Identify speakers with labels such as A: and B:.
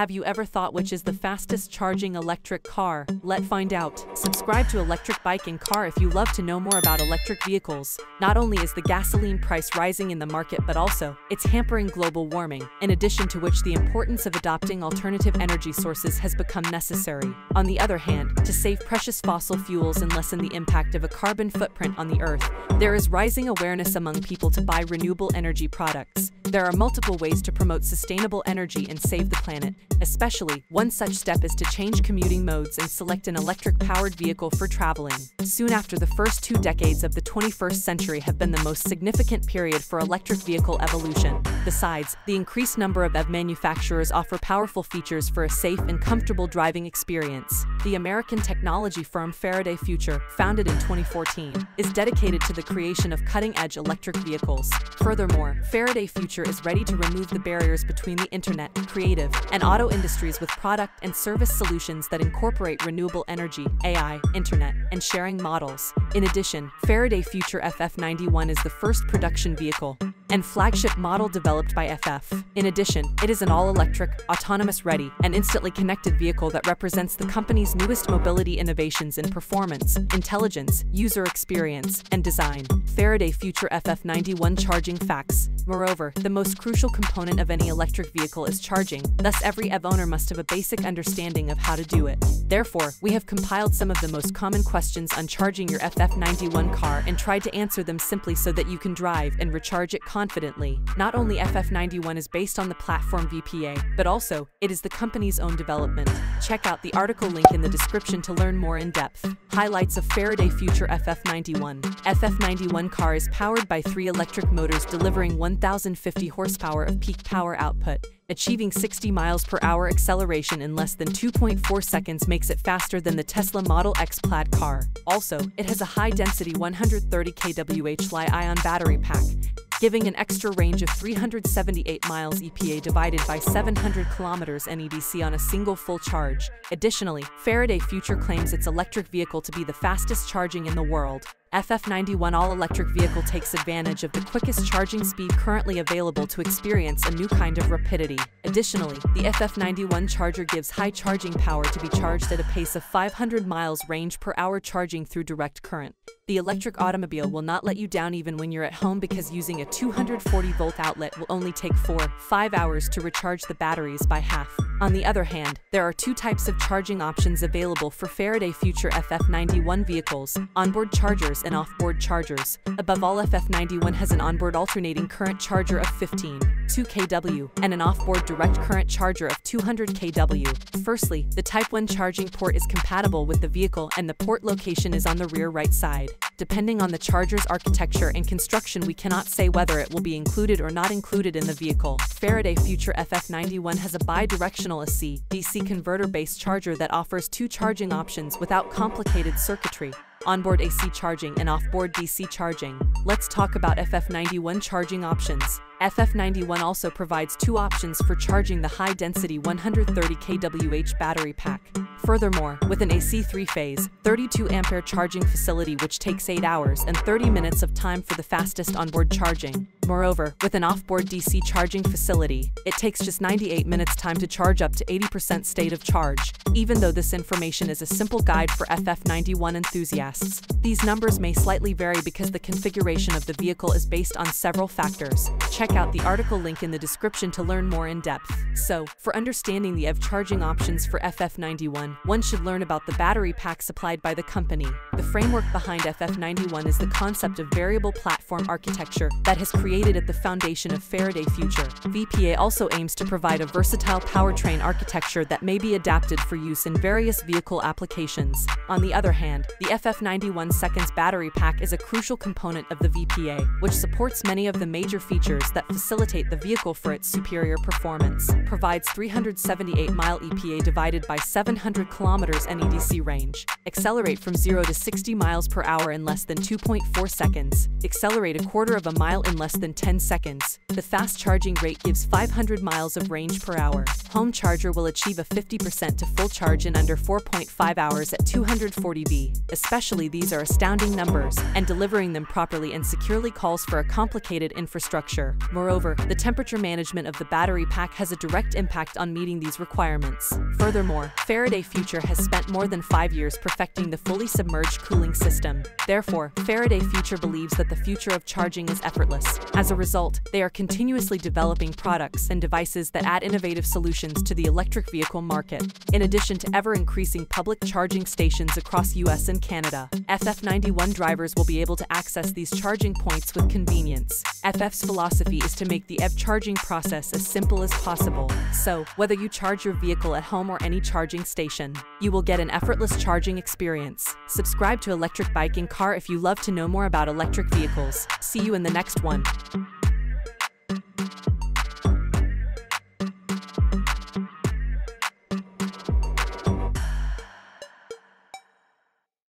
A: have you ever thought which is the fastest charging electric car? Let find out. Subscribe to Electric Bike and Car if you love to know more about electric vehicles. Not only is the gasoline price rising in the market but also, it's hampering global warming, in addition to which the importance of adopting alternative energy sources has become necessary. On the other hand, to save precious fossil fuels and lessen the impact of a carbon footprint on the earth, there is rising awareness among people to buy renewable energy products. There are multiple ways to promote sustainable energy and save the planet. Especially, one such step is to change commuting modes and select an electric-powered vehicle for traveling. Soon after the first two decades of the 21st century have been the most significant period for electric vehicle evolution. Besides, the increased number of EV manufacturers offer powerful features for a safe and comfortable driving experience. The American technology firm Faraday Future, founded in 2014, is dedicated to the creation of cutting-edge electric vehicles. Furthermore, Faraday Future is ready to remove the barriers between the internet, creative, and auto industries with product and service solutions that incorporate renewable energy, AI, internet, and sharing models. In addition, Faraday Future FF91 is the first production vehicle and flagship model developed by FF. In addition, it is an all-electric, autonomous-ready, and instantly connected vehicle that represents the company's newest mobility innovations in performance, intelligence, user experience, and design. Faraday Future FF91 charging facts. Moreover, the most crucial component of any electric vehicle is charging, thus every EV owner must have a basic understanding of how to do it. Therefore, we have compiled some of the most common questions on charging your FF91 car and tried to answer them simply so that you can drive and recharge it confidently. Not only FF91 is based on the platform VPA, but also, it is the company's own development. Check out the article link in the description to learn more in depth. Highlights of Faraday Future FF91 FF91 car is powered by three electric motors delivering 1,050 horsepower of peak power output achieving 60 miles per hour acceleration in less than 2.4 seconds makes it faster than the Tesla Model X Plaid car. Also, it has a high-density 130 kWh Li-ion battery pack, giving an extra range of 378 miles EPA divided by 700 kilometers NEDC on a single full charge. Additionally, Faraday Future claims its electric vehicle to be the fastest charging in the world. FF91 all-electric vehicle takes advantage of the quickest charging speed currently available to experience a new kind of rapidity. Additionally, the FF91 charger gives high charging power to be charged at a pace of 500 miles range per hour charging through direct current. The electric automobile will not let you down even when you're at home because using a 240 volt outlet will only take 4-5 hours to recharge the batteries by half. On the other hand, there are two types of charging options available for Faraday Future FF91 vehicles, onboard chargers and off-board chargers. Above all, FF91 has an onboard alternating current charger of 15, 2 kW, and an off-board direct current charger of 200 kW. Firstly, the Type 1 charging port is compatible with the vehicle and the port location is on the rear right side. Depending on the charger's architecture and construction we cannot say whether it will be included or not included in the vehicle. Faraday Future FF91 has a bi-directional AC, DC converter-based charger that offers two charging options without complicated circuitry onboard AC charging and off-board DC charging. Let's talk about FF91 charging options. FF91 also provides two options for charging the high-density 130 kWh battery pack. Furthermore, with an AC 3-phase, 32-ampere charging facility which takes 8 hours and 30 minutes of time for the fastest onboard charging. Moreover, with an off-board DC charging facility, it takes just 98 minutes time to charge up to 80% state of charge. Even though this information is a simple guide for FF91 enthusiasts, these numbers may slightly vary because the configuration of the vehicle is based on several factors. Check check out the article link in the description to learn more in depth. So, for understanding the EV charging options for FF91, one should learn about the battery pack supplied by the company. The framework behind FF91 is the concept of variable platform architecture that has created at the foundation of Faraday Future. VPA also aims to provide a versatile powertrain architecture that may be adapted for use in various vehicle applications. On the other hand, the FF91 seconds battery pack is a crucial component of the VPA, which supports many of the major features that that facilitate the vehicle for its superior performance, provides 378 mile EPA divided by 700 kilometers NEDC range, accelerate from 0 to 60 miles per hour in less than 2.4 seconds, accelerate a quarter of a mile in less than 10 seconds. The fast charging rate gives 500 miles of range per hour. Home charger will achieve a 50% to full charge in under 4.5 hours at 240 V. Especially these are astounding numbers, and delivering them properly and securely calls for a complicated infrastructure. Moreover, the temperature management of the battery pack has a direct impact on meeting these requirements. Furthermore, Faraday Future has spent more than five years perfecting the fully submerged cooling system. Therefore, Faraday Future believes that the future of charging is effortless. As a result, they are continuously developing products and devices that add innovative solutions to the electric vehicle market. In addition to ever-increasing public charging stations across US and Canada, FF91 drivers will be able to access these charging points with convenience. FF's philosophy is to make the EV charging process as simple as possible. So, whether you charge your vehicle at home or any charging station, you will get an effortless charging experience. Subscribe to Electric Bike and Car if you love to know more about electric vehicles. See you in the next one.